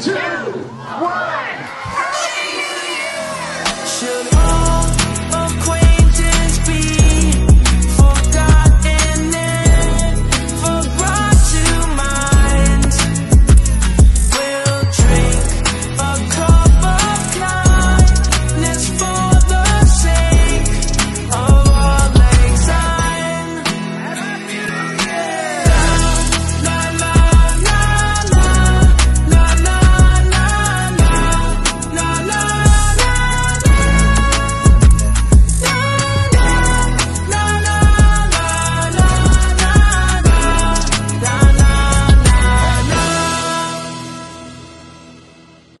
two.